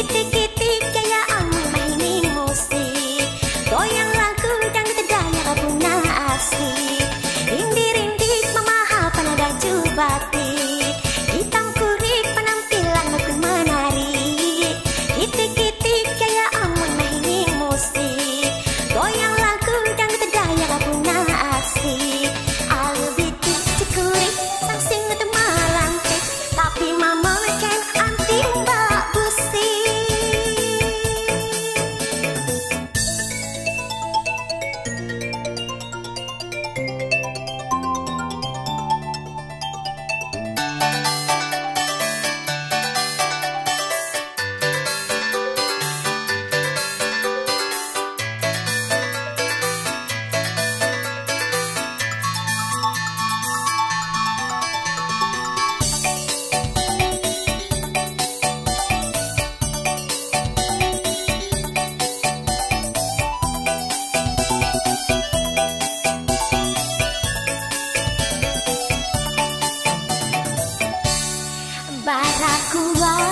Itik-itik kaya ang maini musik. Goyang lagu dan gedanya kabuna asik Rindik-rindik mama hafal ada jubati Barakulah